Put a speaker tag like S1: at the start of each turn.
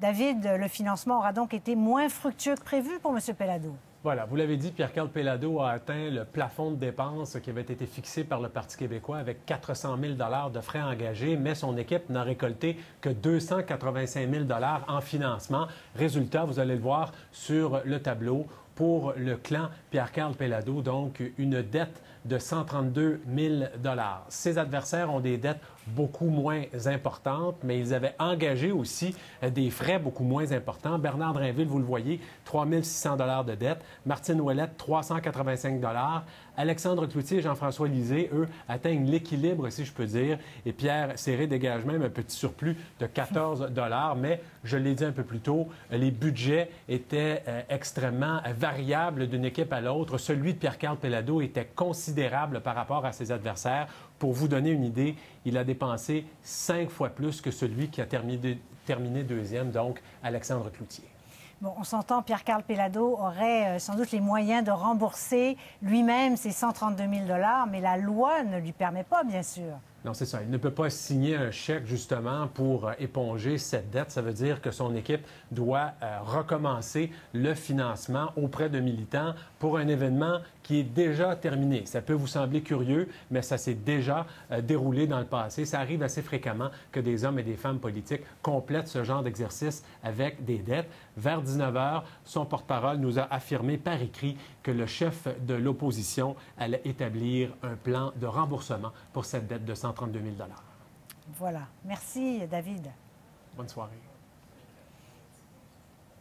S1: David, le financement aura donc été moins fructueux que prévu pour M. Pellado.
S2: Voilà, vous l'avez dit, Pierre-Carl Pellado a atteint le plafond de dépenses qui avait été fixé par le Parti québécois avec 400 000 de frais engagés, mais son équipe n'a récolté que 285 000 en financement. Résultat, vous allez le voir sur le tableau, pour le clan Pierre-Carl Pellado, donc une dette de 132 000 Ses adversaires ont des dettes beaucoup moins importantes, mais ils avaient engagé aussi des frais beaucoup moins importants. Bernard Drinville, vous le voyez, 3 600 de dette. Martine Ouellette, 385 Alexandre Cloutier et Jean-François Lisée, eux, atteignent l'équilibre, si je peux dire. Et Pierre Serré dégage même un petit surplus de 14 Mais, je l'ai dit un peu plus tôt, les budgets étaient euh, extrêmement variables d'une équipe à l'autre. Celui de Pierre-Carl Pellado était considérable par rapport à ses adversaires. Pour vous donner une idée, il a dépensé cinq fois plus que celui qui a terminé, terminé deuxième, donc Alexandre Cloutier.
S1: Bon, on s'entend, Pierre-Carl Pellado aurait euh, sans doute les moyens de rembourser lui-même ses 132 000 mais la loi ne lui permet pas, bien sûr.
S2: Non, c'est ça. Il ne peut pas signer un chèque justement pour euh, éponger cette dette. Ça veut dire que son équipe doit euh, recommencer le financement auprès de militants pour un événement qui est déjà terminé. Ça peut vous sembler curieux, mais ça s'est déjà euh, déroulé dans le passé. Ça arrive assez fréquemment que des hommes et des femmes politiques complètent ce genre d'exercice avec des dettes. Vers 19 heures, son porte-parole nous a affirmé par écrit que le chef de l'opposition allait établir un plan de remboursement pour cette dette de 100 32 000
S1: Voilà. Merci, David.
S2: Bonne soirée.